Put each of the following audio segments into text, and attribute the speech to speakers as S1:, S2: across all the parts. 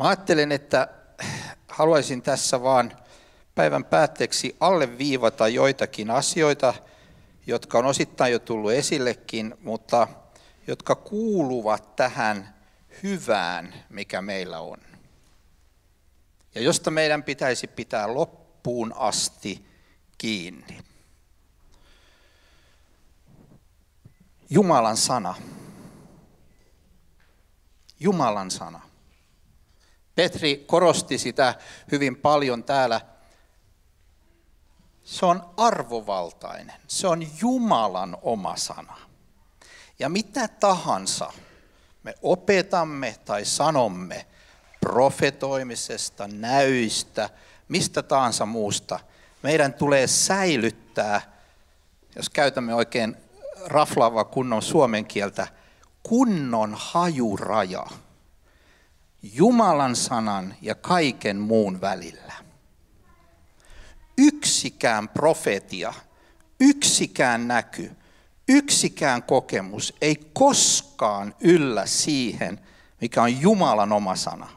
S1: Mä ajattelen, että haluaisin tässä vaan päivän päätteeksi alleviivata joitakin asioita, jotka on osittain jo tullut esillekin, mutta jotka kuuluvat tähän hyvään, mikä meillä on. Ja josta meidän pitäisi pitää loppuun asti kiinni. Jumalan sana. Jumalan sana. Petri korosti sitä hyvin paljon täällä. Se on arvovaltainen. Se on Jumalan oma sana. Ja mitä tahansa me opetamme tai sanomme profetoimisesta, näyistä, mistä tahansa muusta, meidän tulee säilyttää, jos käytämme oikein raflaavaa kunnon suomen kieltä, kunnon hajuraja Jumalan sanan ja kaiken muun välillä. Yksikään profetia, yksikään näky, yksikään kokemus ei koskaan yllä siihen, mikä on Jumalan oma sana.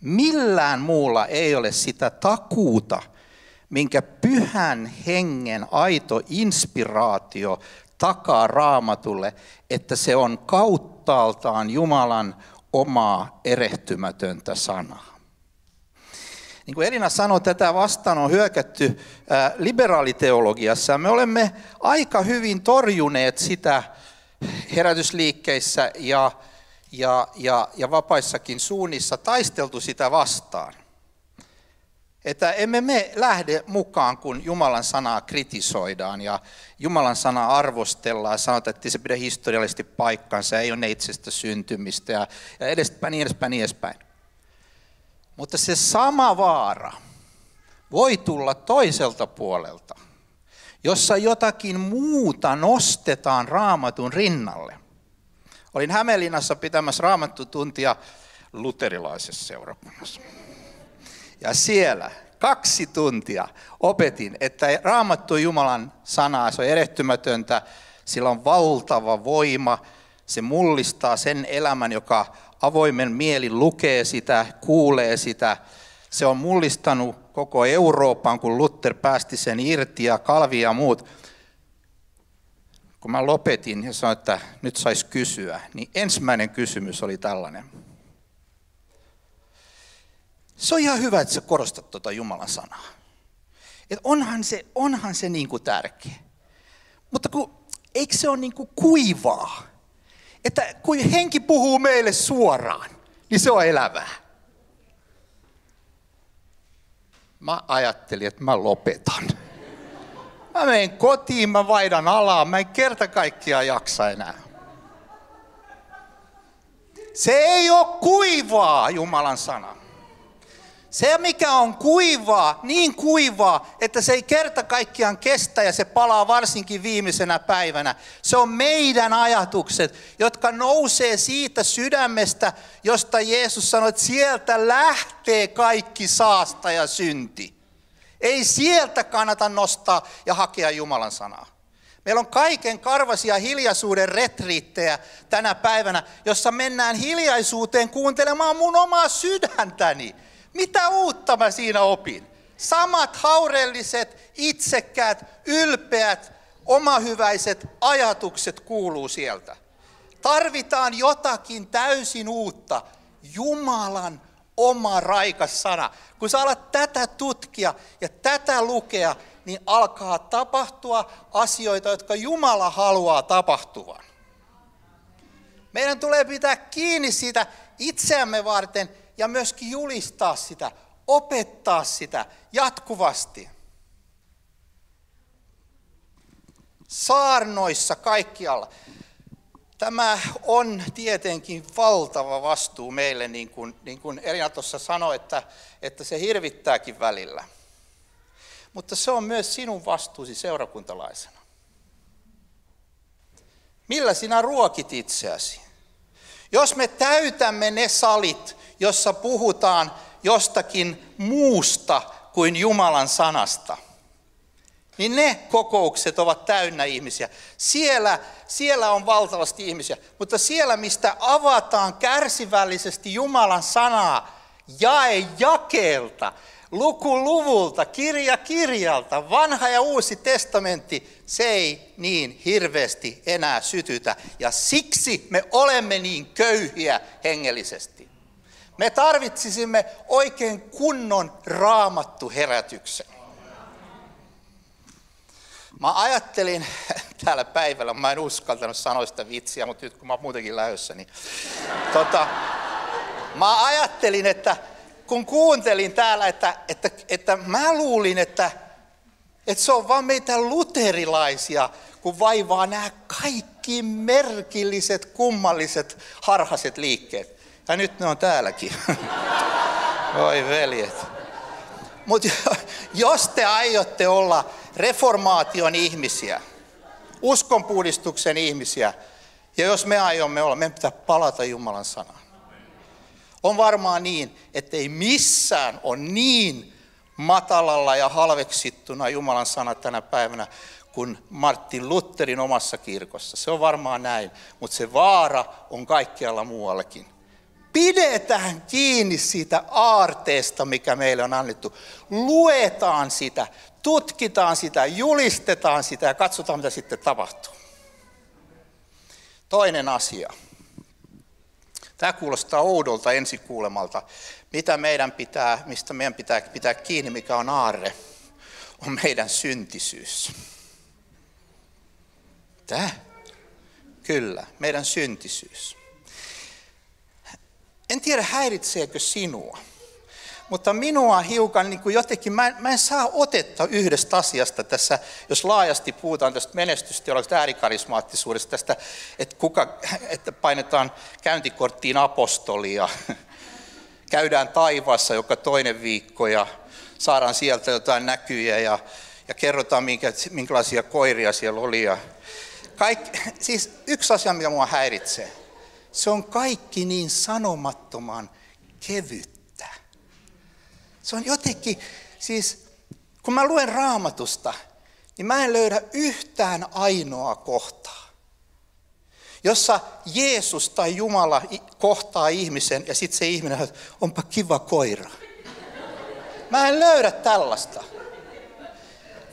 S1: Millään muulla ei ole sitä takuuta, minkä pyhän hengen aito inspiraatio takaa raamatulle, että se on kauttaaltaan Jumalan omaa erehtymätöntä sanaa. Niin kuin Elina sanoi, tätä vastaan on hyökätty liberaaliteologiassa. Me olemme aika hyvin torjuneet sitä herätysliikkeissä ja, ja, ja, ja vapaissakin suunnissa, taisteltu sitä vastaan. Että emme me lähde mukaan, kun Jumalan sanaa kritisoidaan ja Jumalan sanaa arvostellaan, sanotaan, että se pidä historiallisesti paikkansa, ei ole neitsestä syntymistä ja, ja edespäin, niin edespäin, niin edespäin. Mutta se sama vaara voi tulla toiselta puolelta, jossa jotakin muuta nostetaan raamatun rinnalle. Olin Hämeenlinnassa pitämässä raamattutuntia luterilaisessa seurakunnassa. Ja siellä kaksi tuntia opetin, että raamattu Jumalan sanaa, se on erehtymätöntä, sillä on valtava voima, se mullistaa sen elämän, joka avoimen mieli lukee sitä, kuulee sitä. Se on mullistanut koko Euroopan, kun Luther päästi sen irti ja Kalvi ja muut. Kun mä lopetin ja sanoin, että nyt saisi kysyä, niin ensimmäinen kysymys oli tällainen. Se on ihan hyvä, että sä korostat tuota Jumalan sanaa. Et onhan se, onhan se niin kuin tärkeä. Mutta kun, eikö se ole niin kuin kuivaa? Että kun henki puhuu meille suoraan, niin se on elävää. Mä ajattelin, että mä lopetan. Mä menen kotiin, mä vaihdan alaa, mä en kerta kaikkiaan jaksa enää. Se ei ole kuivaa, Jumalan sana. Se, mikä on kuivaa, niin kuivaa, että se ei kerta kaikkiaan kestä ja se palaa varsinkin viimeisenä päivänä. Se on meidän ajatukset, jotka nousee siitä sydämestä, josta Jeesus sanoi, että sieltä lähtee kaikki saasta ja synti. Ei sieltä kannata nostaa ja hakea Jumalan sanaa. Meillä on kaiken karvasia hiljaisuuden retriittejä tänä päivänä, jossa mennään hiljaisuuteen kuuntelemaan mun omaa sydäntäni mitä uutta mä siinä opin? Samat haurelliset, itsekkäät, ylpeät, omahyväiset ajatukset kuuluu sieltä. Tarvitaan jotakin täysin uutta. Jumalan oma raikas sana. Kun sä alat tätä tutkia ja tätä lukea, niin alkaa tapahtua asioita, jotka Jumala haluaa tapahtuvan. Meidän tulee pitää kiinni siitä itseämme varten ja myöskin julistaa sitä, opettaa sitä jatkuvasti. Saarnoissa kaikkialla. Tämä on tietenkin valtava vastuu meille, niin kuin, niin kuin Elina tuossa sanoi, että, että se hirvittääkin välillä. Mutta se on myös sinun vastuusi seurakuntalaisena. Millä sinä ruokit itseäsi? Jos me täytämme ne salit, jossa puhutaan jostakin muusta kuin Jumalan sanasta, niin ne kokoukset ovat täynnä ihmisiä. Siellä, siellä on valtavasti ihmisiä, mutta siellä, mistä avataan kärsivällisesti Jumalan sanaa, jae jakeelta, luku luvulta, kirja kirjalta, vanha ja uusi testamentti, se ei niin hirveästi enää sytytä. Ja siksi me olemme niin köyhiä hengellisesti. Me tarvitsisimme oikein kunnon raamattu herätyksen. Mä ajattelin täällä päivällä, mä en uskaltanut sanoa sitä vitsiä, mutta nyt kun mä oon muutenkin lähdössä, niin tota, mä ajattelin, että kun kuuntelin täällä, että, että, että mä luulin, että, että se on vaan meitä luterilaisia, kun vaivaa nämä kaikki merkilliset, kummalliset, harhaset liikkeet. Ja nyt ne on täälläkin. Oi veljet. Mutta jos te aiotte olla reformaation ihmisiä, uskonpuhdistuksen ihmisiä, ja jos me aiomme olla, meidän pitää palata Jumalan sanaan. On varmaan niin, että ei missään ole niin matalalla ja halveksittuna Jumalan sana tänä päivänä kuin Martin Lutherin omassa kirkossa. Se on varmaan näin, mutta se vaara on kaikkialla muuallakin. Pidetään kiinni siitä aarteesta, mikä meille on annettu. Luetaan sitä, tutkitaan sitä, julistetaan sitä ja katsotaan, mitä sitten tapahtuu. Toinen asia. Tämä kuulostaa oudolta ensikuulemalta. Mitä meidän pitää, mistä meidän pitää pitää kiinni, mikä on aarre, on meidän syntisyys. Tämä? Kyllä, meidän syntisyys. En tiedä häiritseekö sinua, mutta minua hiukan niin kuin jotenkin, mä en, mä en saa otetta yhdestä asiasta tässä, jos laajasti puhutaan tästä menestysteologisesta äärikarismaattisuudesta, tästä, että, kuka, että painetaan käyntikorttiin apostolia, käydään taivaassa joka toinen viikko ja saadaan sieltä jotain näkyjä ja, ja kerrotaan, minkä, minkälaisia koiria siellä oli. Ja kaikki, siis yksi asia, mikä mua häiritsee, se on kaikki niin sanomattoman kevyttä. Se on jotenkin, siis kun mä luen raamatusta, niin mä en löydä yhtään ainoa kohtaa, jossa Jeesus tai Jumala kohtaa ihmisen ja sitten se ihminen että onpa kiva koira. Mä en löydä tällaista.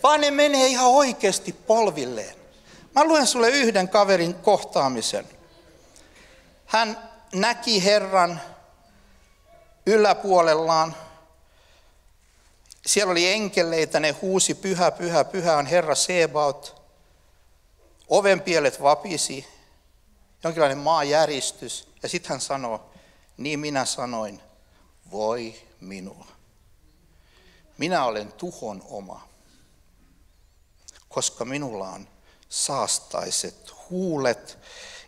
S1: Vaan ne menee ihan oikeasti polvilleen. Mä luen sulle yhden kaverin kohtaamisen. Hän näki Herran yläpuolellaan. Siellä oli enkeleitä, ne huusi, pyhä, pyhä, pyhä on Herra Sebaot. Ovenpielet vapisi, jonkinlainen maajäristys. Ja sitten hän sanoi, niin minä sanoin, voi minua. Minä olen tuhon oma, koska minulla on saastaiset huulet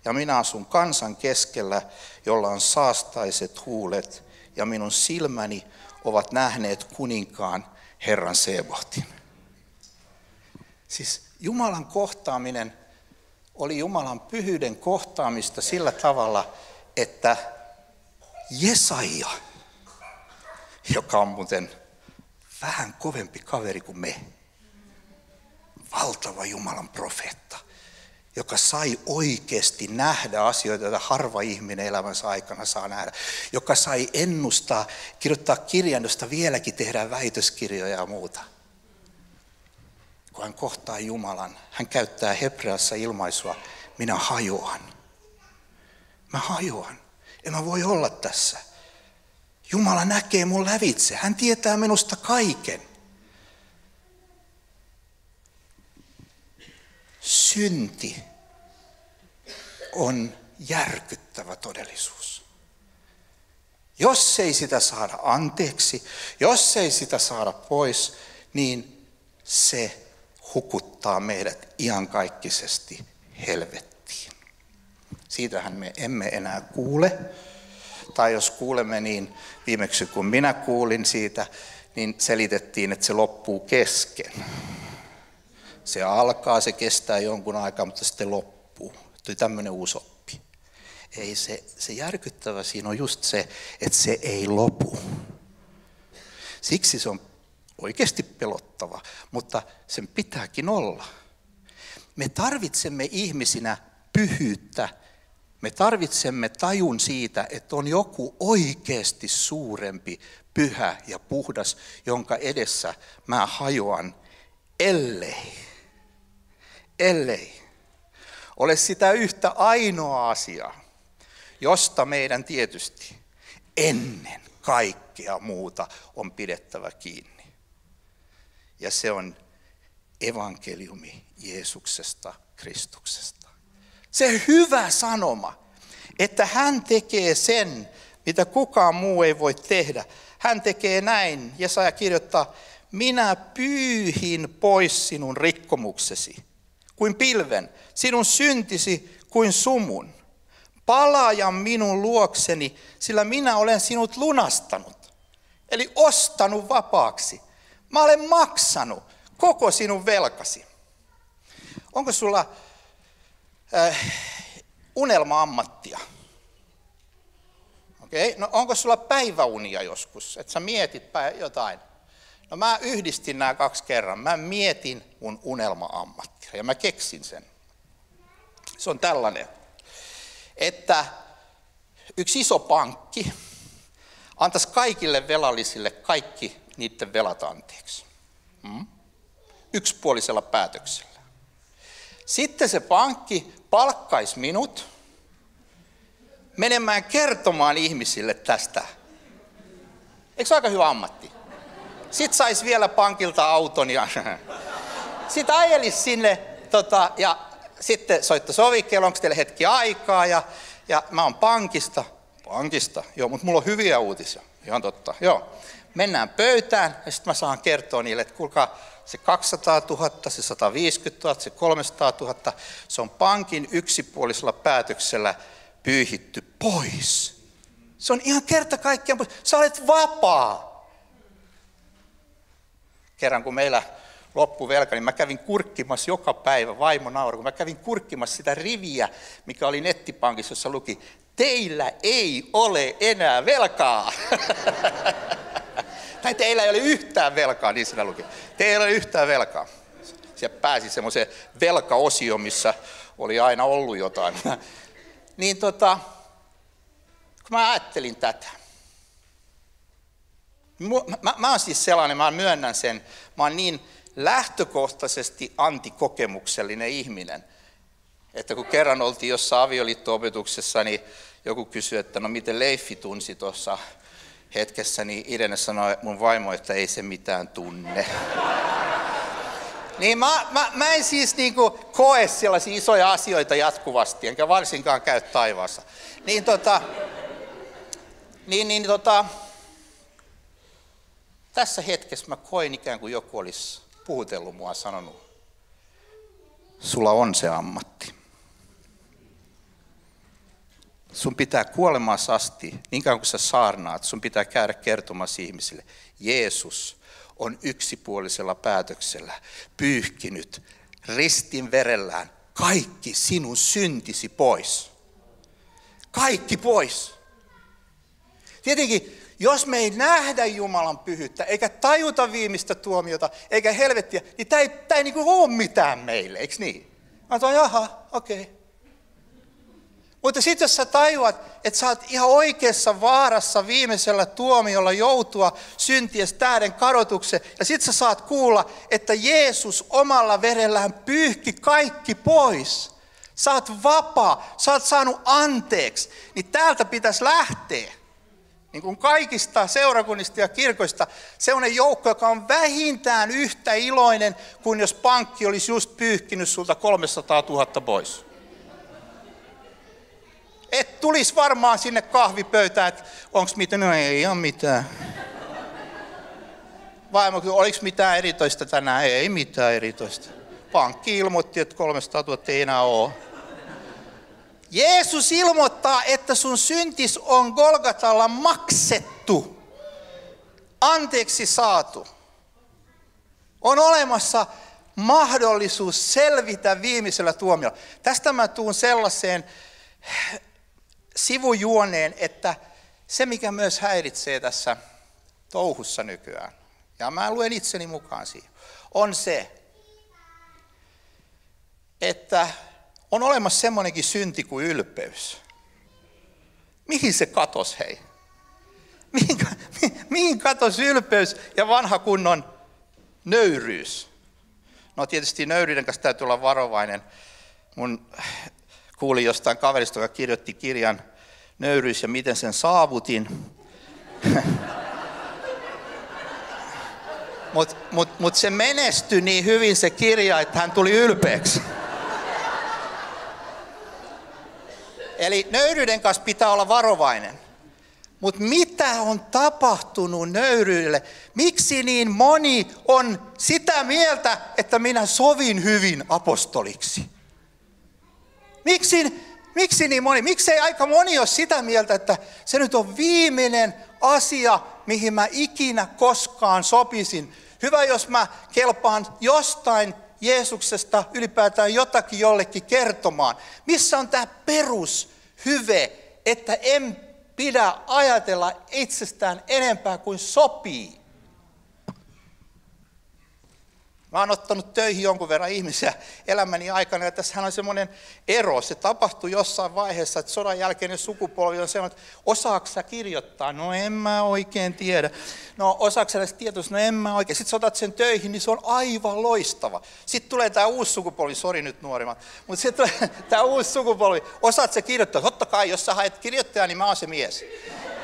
S1: ja minä asun kansan keskellä, jolla on saastaiset huulet, ja minun silmäni ovat nähneet kuninkaan Herran Sebohtin. Siis Jumalan kohtaaminen oli Jumalan pyhyyden kohtaamista sillä tavalla, että Jesaja, joka on muuten vähän kovempi kaveri kuin me, valtava Jumalan profeetta, joka sai oikeasti nähdä asioita, joita harva ihminen elämänsä aikana saa nähdä. Joka sai ennustaa, kirjoittaa kirjan, josta vieläkin tehdään väitöskirjoja ja muuta. Kun hän kohtaa Jumalan, hän käyttää hebreassa ilmaisua, minä hajoan. Mä hajoan. En mä voi olla tässä. Jumala näkee mun lävitse. Hän tietää minusta kaiken. Synti on järkyttävä todellisuus. Jos ei sitä saada anteeksi, jos ei sitä saada pois, niin se hukuttaa meidät iankaikkisesti helvettiin. Siitähän me emme enää kuule. Tai jos kuulemme, niin viimeksi kun minä kuulin siitä, niin selitettiin, että se loppuu kesken. Se alkaa, se kestää jonkun aikaa, mutta sitten loppuu. Tuli tämmöinen uusi oppi. Ei se, se järkyttävä siinä on just se, että se ei lopu. Siksi se on oikeasti pelottava, mutta sen pitääkin olla. Me tarvitsemme ihmisinä pyhyyttä. Me tarvitsemme tajun siitä, että on joku oikeasti suurempi, pyhä ja puhdas, jonka edessä mä hajoan, ellei, ellei ole sitä yhtä ainoa asiaa, josta meidän tietysti ennen kaikkea muuta on pidettävä kiinni. Ja se on evankeliumi Jeesuksesta, Kristuksesta. Se hyvä sanoma, että hän tekee sen, mitä kukaan muu ei voi tehdä. Hän tekee näin. Jesaja kirjoittaa, minä pyyhin pois sinun rikkomuksesi kuin pilven, sinun syntisi kuin sumun. Palaaja minun luokseni, sillä minä olen sinut lunastanut. Eli ostanut vapaaksi. Mä olen maksanut koko sinun velkasi. Onko sulla äh, unelma-ammattia? Okei, okay. no onko sulla päiväunia joskus, että sä mietit jotain? No mä yhdistin nämä kaksi kerran. Mä mietin mun unelma-ammattia ja mä keksin sen. Se on tällainen, että yksi iso pankki antaisi kaikille velallisille kaikki niiden velat anteeksi. Hmm? Yksipuolisella päätöksellä. Sitten se pankki palkkaisi minut menemään kertomaan ihmisille tästä. Eikö se aika hyvä ammatti? Sitten saisi vielä pankilta auton ja sitten ajelisi sinne tota, ja sitten soitto sovikkeen, onko teille hetki aikaa ja, ja mä oon pankista. Pankista, joo, mutta mulla on hyviä uutisia. Ihan totta, joo. Mennään pöytään ja sitten mä saan kertoa niille, että kuulkaa, se 200 000, se 150 000, se 300 000, se on pankin yksipuolisella päätöksellä pyyhitty pois. Se on ihan kerta kaikkiaan pois. Sä olet vapaa. Kerran kun meillä loppuvelka, niin mä kävin kurkkimassa joka päivä, vaimo nauru, kun mä kävin kurkkimassa sitä riviä, mikä oli nettipankissa, jossa luki, teillä ei ole enää velkaa. tai teillä ei ole yhtään velkaa, niin siinä luki. Teillä ei ole yhtään velkaa. Siellä pääsi semmoiseen velkaosioon, missä oli aina ollut jotain. niin tota, kun mä ajattelin tätä, Mä, mä oon siis sellainen, mä myönnän sen, mä oon niin lähtökohtaisesti antikokemuksellinen ihminen, että kun kerran oltiin jossain avioliitto-opetuksessa, niin joku kysyi, että no miten Leifi tunsi tuossa hetkessä, niin Irene sanoi mun vaimo, että ei se mitään tunne. Niin mä, mä, mä en siis niinku koe sellaisia isoja asioita jatkuvasti, enkä varsinkaan käy taivaassa. Niin tota, niin, niin tota, tässä hetkessä mä koin ikään kuin joku olisi puhutellut mua sanonut, sulla on se ammatti. Sun pitää kuolemaassa asti, niin kauan kuin sä saarnaat, sun pitää käydä kertomassa ihmisille, Jeesus on yksipuolisella päätöksellä pyyhkinyt ristin verellään kaikki sinun syntisi pois. Kaikki pois. Tietenkin jos me ei nähdä Jumalan pyhyyttä, eikä tajuta viimeistä tuomiota, eikä helvettiä, niin tämä ei, tämä ei niin kuin ole mitään meille, eikö niin? Mä toin, jaha, okei. Okay. Mutta sitten jos sä tajuat, että sä oot ihan oikeassa vaarassa viimeisellä tuomiolla joutua synties tähden kadotuksen, ja sitten sä saat kuulla, että Jeesus omalla verellään pyyhki kaikki pois. Sä oot vapaa, sä oot saanut anteeksi, niin täältä pitäisi lähteä niin kuin kaikista seurakunnista ja kirkoista, sellainen joukko, joka on vähintään yhtä iloinen kuin jos pankki olisi just pyyhkinyt sulta 300 000 pois. Et tulisi varmaan sinne kahvipöytään, että onko mitään, no ei ole mitään. Vaimo, oliko mitään eritoista tänään? Ei mitään eritoista. Pankki ilmoitti, että 300 000 ei enää ole. Jeesus ilmoittaa, että sun syntis on Golgatalla maksettu, anteeksi saatu. On olemassa mahdollisuus selvitä viimeisellä tuomiolla. Tästä mä tuun sellaiseen sivujuoneen, että se mikä myös häiritsee tässä touhussa nykyään, ja mä luen itseni mukaan siihen, on se, että on olemassa semmoinenkin synti kuin ylpeys. Mihin se katos, hei? Mihin, mihin katos ylpeys ja vanha kunnon nöyryys? No tietysti nöyryyden kanssa täytyy olla varovainen. Mun kuulin jostain kaverista, joka kirjoitti kirjan Nöyryys ja miten sen saavutin. Mutta mut, mut se menestyi niin hyvin se kirja, että hän tuli ylpeäksi. Eli nöyryyden kanssa pitää olla varovainen. Mutta mitä on tapahtunut nöyryydelle? Miksi niin moni on sitä mieltä, että minä sovin hyvin apostoliksi? Miksi, miksi niin moni? Miksi ei aika moni ole sitä mieltä, että se nyt on viimeinen asia, mihin mä ikinä koskaan sopisin? Hyvä, jos mä kelpaan jostain Jeesuksesta ylipäätään jotakin jollekin kertomaan. Missä on tämä perushyve, että en pidä ajatella itsestään enempää kuin sopii. Mä oon ottanut töihin jonkun verran ihmisiä elämäni aikana, ja tässähän on semmoinen ero. Se tapahtui jossain vaiheessa, että sodan jälkeinen sukupolvi on semmoinen, että osaako sä kirjoittaa? No en mä oikein tiedä. No osaako sä tietoista? No en mä oikein. Sitten sä otat sen töihin, niin se on aivan loistava. Sitten tulee tämä uusi sukupolvi, sori nyt nuorimmat, mutta sitten tulee tämä uusi sukupolvi. Osaat sä kirjoittaa? Totta kai, jos sä haet kirjoittaja, niin mä oon se mies.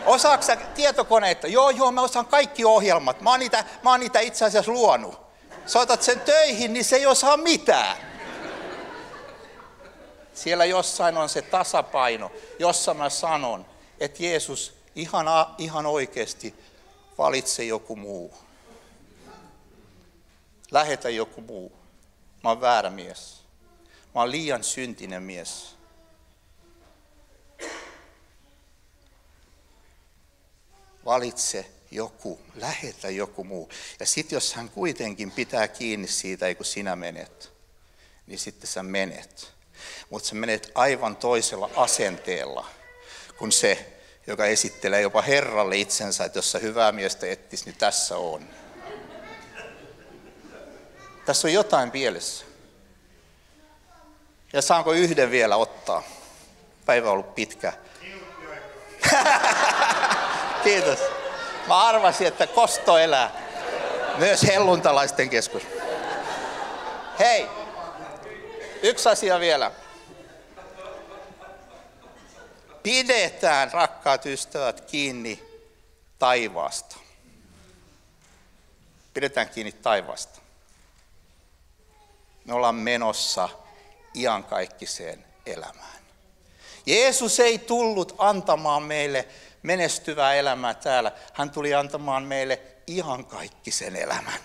S1: Osaako sä tietokoneita? Joo, joo, mä osaan kaikki ohjelmat. Mä oon niitä, mä oon niitä itse asiassa luonut saatat sen töihin, niin se ei osaa mitään. Siellä jossain on se tasapaino, jossa mä sanon, että Jeesus ihan, ihan oikeasti valitse joku muu. Lähetä joku muu. Mä oon väärä mies. Mä oon liian syntinen mies. Valitse joku, lähetä joku muu. Ja sitten jos hän kuitenkin pitää kiinni siitä, ei kun sinä menet, niin sitten sä menet. Mutta sä menet aivan toisella asenteella kuin se, joka esittelee jopa Herralle itsensä, että jos sä hyvää miestä ettis, niin tässä on. Tässä on jotain pielessä. Ja saanko yhden vielä ottaa? Päivä on ollut pitkä. Kiitos. Mä arvasin, että kosto elää. Myös helluntalaisten keskus. Hei, yksi asia vielä. Pidetään, rakkaat ystävät, kiinni taivaasta. Pidetään kiinni taivaasta. Me ollaan menossa iankaikkiseen elämään. Jeesus ei tullut antamaan meille menestyvää elämää täällä. Hän tuli antamaan meille ihan kaikki sen elämän.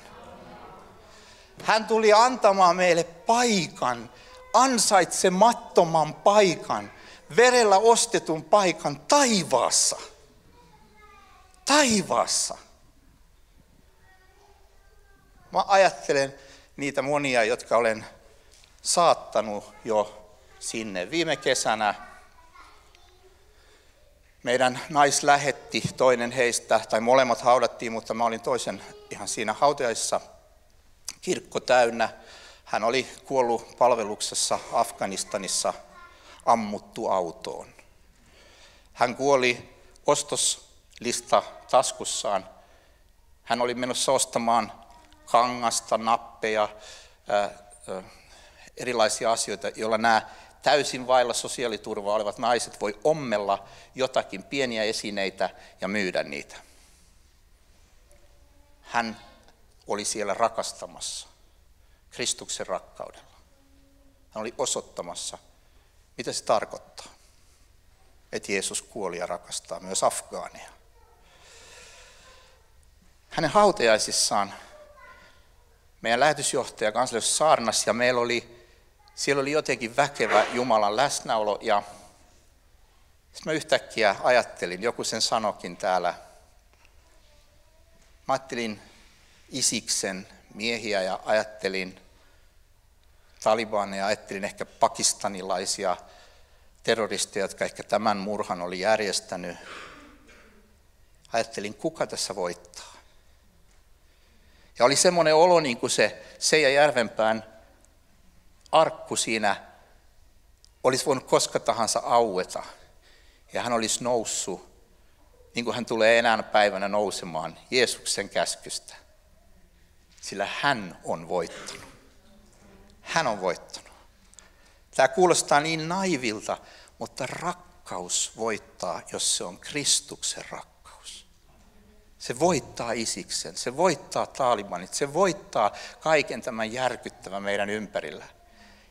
S1: Hän tuli antamaan meille paikan, ansaitsemattoman paikan, verellä ostetun paikan taivaassa. Taivaassa. Mä ajattelen niitä monia, jotka olen saattanut jo sinne. Viime kesänä meidän nais lähetti, toinen heistä, tai molemmat haudattiin, mutta mä olin toisen ihan siinä hautajaisessa, kirkko täynnä. Hän oli kuollut palveluksessa Afganistanissa ammuttu autoon. Hän kuoli ostoslista taskussaan. Hän oli menossa ostamaan kangasta, nappeja, erilaisia asioita, joilla nämä täysin vailla sosiaaliturvaa olevat naiset voi ommella jotakin pieniä esineitä ja myydä niitä. Hän oli siellä rakastamassa Kristuksen rakkaudella. Hän oli osoittamassa, mitä se tarkoittaa, että Jeesus kuoli ja rakastaa myös Afgaaneja. Hänen hautajaisissaan meidän lähetysjohtaja kansliassa saarnas ja meillä oli siellä oli jotenkin väkevä Jumalan läsnäolo ja sitten mä yhtäkkiä ajattelin, joku sen sanokin täällä, mä ajattelin Isiksen miehiä ja ajattelin Talibaneja, ajattelin ehkä pakistanilaisia terroristeja, jotka ehkä tämän murhan oli järjestänyt. Ajattelin, kuka tässä voittaa. Ja oli semmoinen olo, niin kuin se Seija Järvenpään arkku siinä olisi voinut koska tahansa aueta. Ja hän olisi noussut, niin kuin hän tulee enää päivänä nousemaan, Jeesuksen käskystä. Sillä hän on voittanut. Hän on voittanut. Tämä kuulostaa niin naivilta, mutta rakkaus voittaa, jos se on Kristuksen rakkaus. Se voittaa isiksen, se voittaa taalibanit, se voittaa kaiken tämän järkyttävän meidän ympärillä.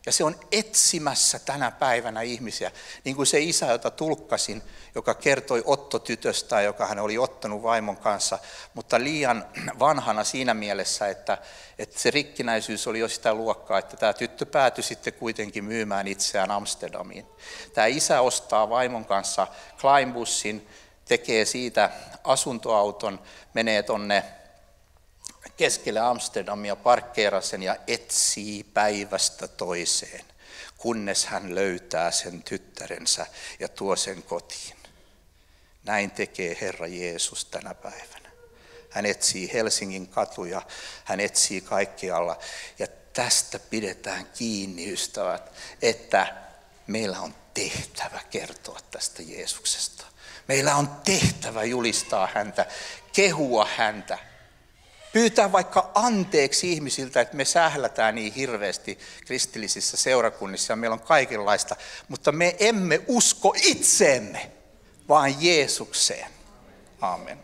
S1: Ja se on etsimässä tänä päivänä ihmisiä, niin kuin se isä, jota tulkkasin, joka kertoi Otto-tytöstä, joka hän oli ottanut vaimon kanssa, mutta liian vanhana siinä mielessä, että, että se rikkinäisyys oli jo sitä luokkaa, että tämä tyttö päätyi sitten kuitenkin myymään itseään Amsterdamiin. Tämä isä ostaa vaimon kanssa Kleinbussin, tekee siitä asuntoauton, menee tonne keskelle Amsterdamia parkkeerasen ja etsii päivästä toiseen, kunnes hän löytää sen tyttärensä ja tuo sen kotiin. Näin tekee Herra Jeesus tänä päivänä. Hän etsii Helsingin katuja, hän etsii kaikkialla. Ja tästä pidetään kiinni, ystävät, että meillä on tehtävä kertoa tästä Jeesuksesta. Meillä on tehtävä julistaa häntä, kehua häntä, Pyytää vaikka anteeksi ihmisiltä, että me sählätään niin hirveästi kristillisissä seurakunnissa ja meillä on kaikenlaista, mutta me emme usko itseemme, vaan Jeesukseen. Amen.